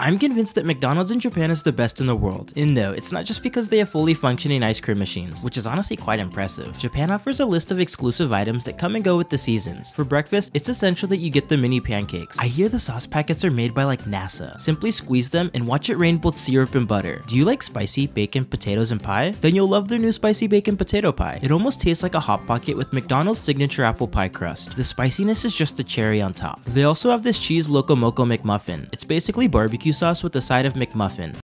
I'm convinced that McDonald's in Japan is the best in the world, and no, it's not just because they have fully functioning ice cream machines, which is honestly quite impressive. Japan offers a list of exclusive items that come and go with the seasons. For breakfast, it's essential that you get the mini pancakes. I hear the sauce packets are made by like NASA. Simply squeeze them and watch it rain both syrup and butter. Do you like spicy bacon, potatoes, and pie? Then you'll love their new spicy bacon potato pie. It almost tastes like a hot pocket with McDonald's signature apple pie crust. The spiciness is just the cherry on top. They also have this cheese loco moco McMuffin. It's basically barbecue sauce with a side of McMuffin.